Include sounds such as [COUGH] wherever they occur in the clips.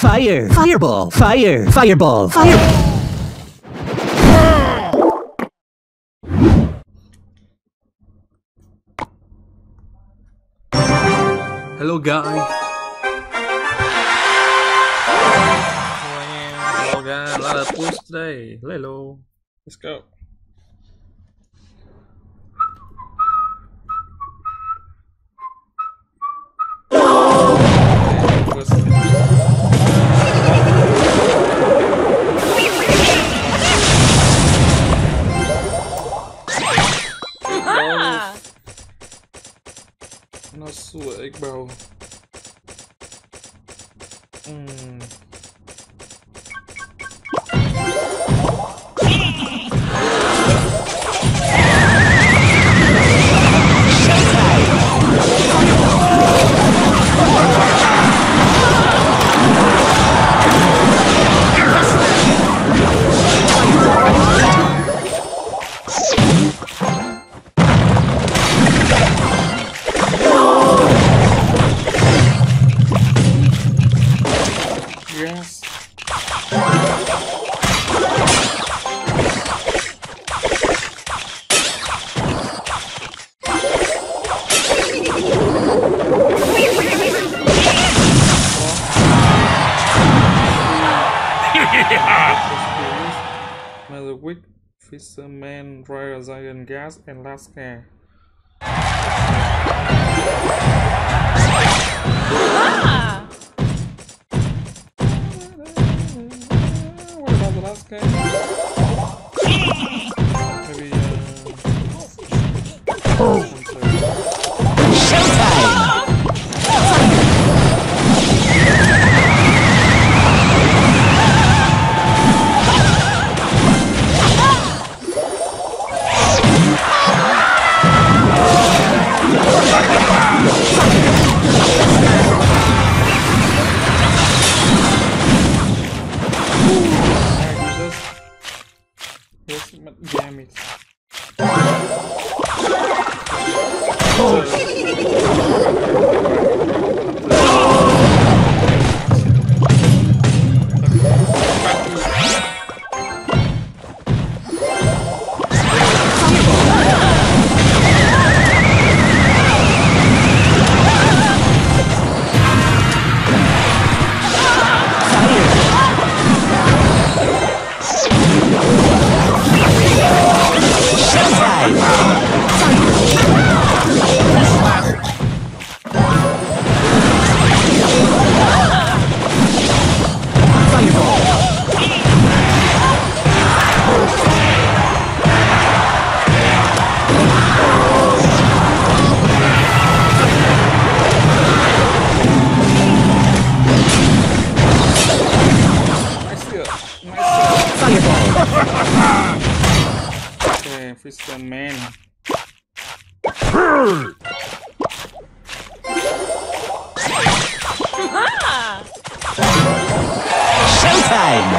Fire! Fireball! Fire! Fireball! Fire! Hello guys Hello guys, a lot of push today. Hello. Let's go. Bro. Weak fisherman, royal giant gas, and last guy. Ah! What about the last guy? Showtime!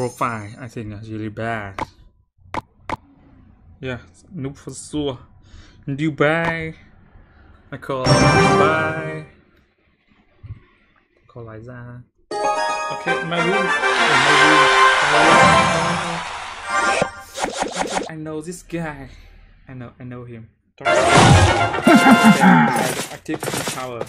Profile. I think it's really bad. Yeah, noob for sure. Dubai. I call Dubai. Call ra. Okay, my room. I I know this guy. I know, I know him. [LAUGHS] active power.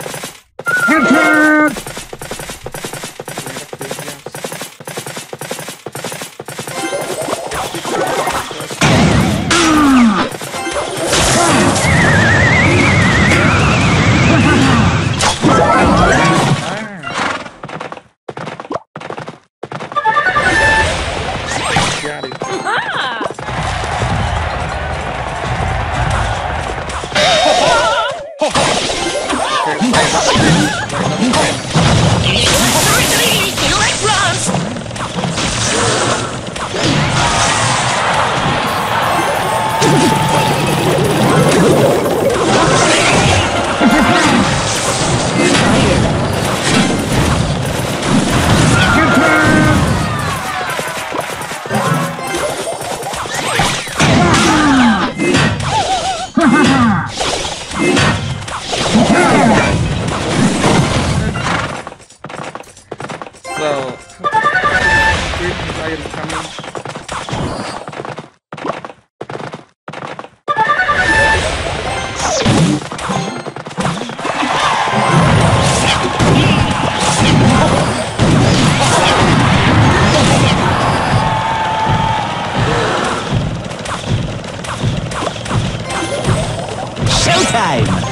Showtime!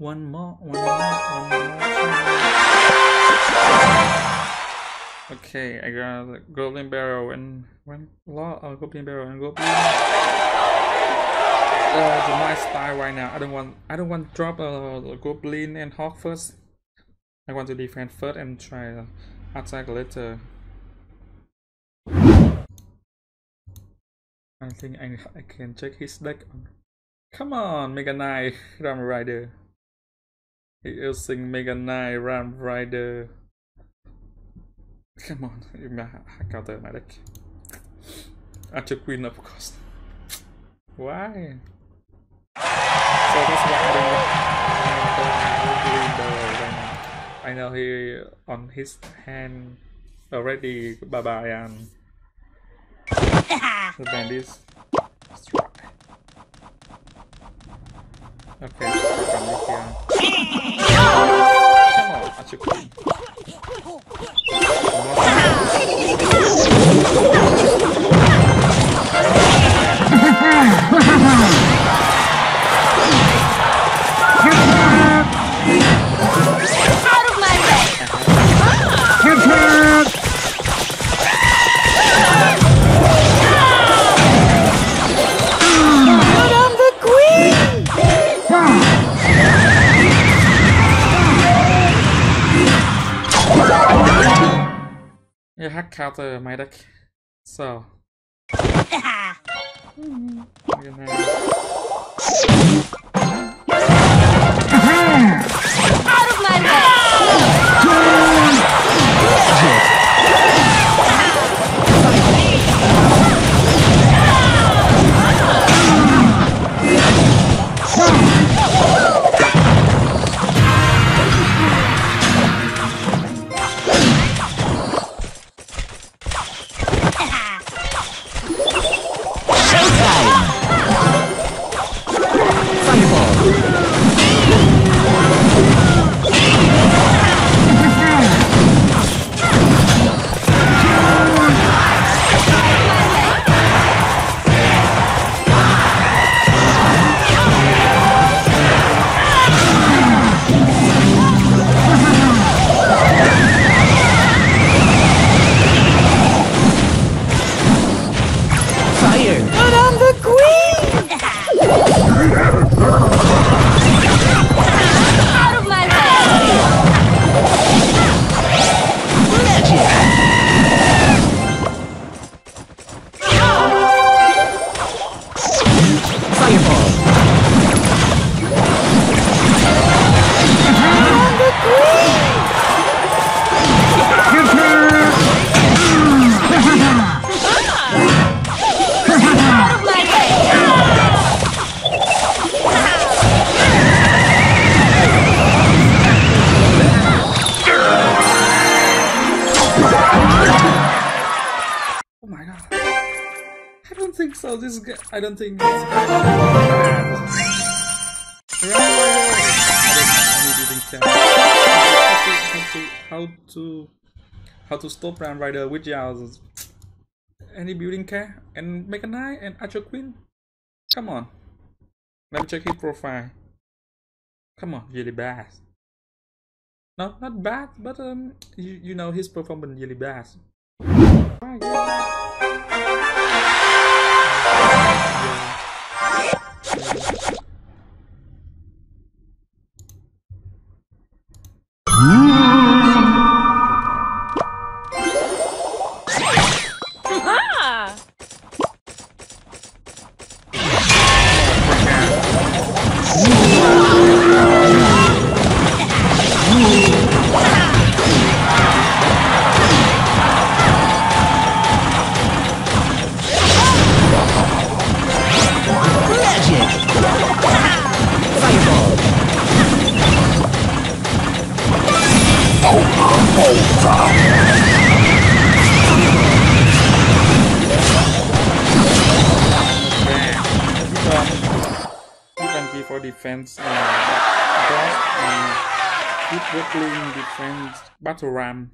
One more, one more, one more. Okay, I got a Goblin Barrel and one lot of Goblin Barrel and Goblin. It's my style right now. I don't want, I don't want to drop a uh, Goblin and Hog first. I want to defend first and try uh, attack later. I think I, I can check his deck. Come on, Mega Knight, Ram Rider. Using Mega Knight Ram Rider. Come on, you may ha- counter my deck. Archer Queen, of course. Why? So why I know he on his hand already barbarian. The bandits. Okay, Come on, hack counter my deck so I don't think this guy is bad. Right, I don't have any beating cam. How to, how to stop Ram Rider with Yow's any building care and make Mega Knight and Archer Queen? Come on. Let me check his profile. Come on, really bad. No, not bad, but um, you, you know his performance really bad. Defense uh, and boss and keep working defense battle ram.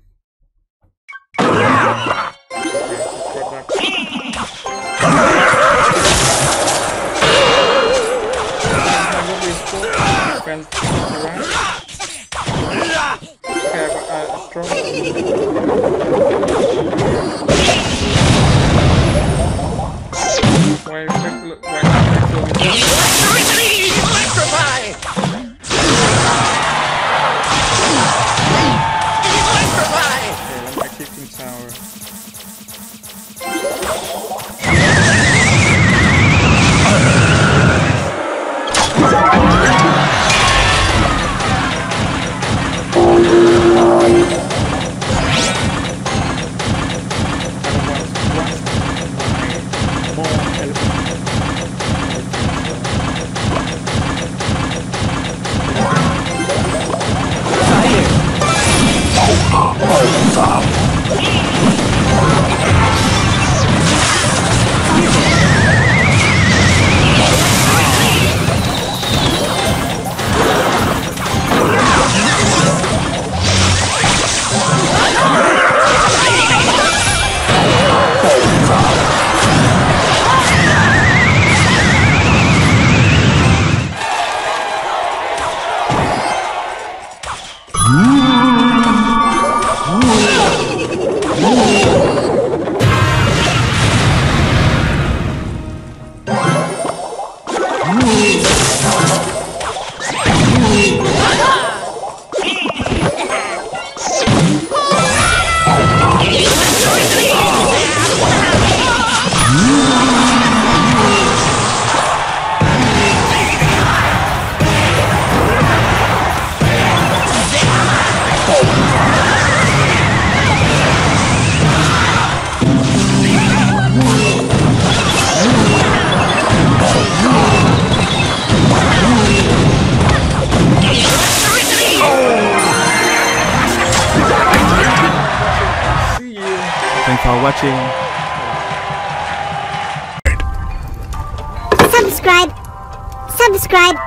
Watching. subscribe, subscribe.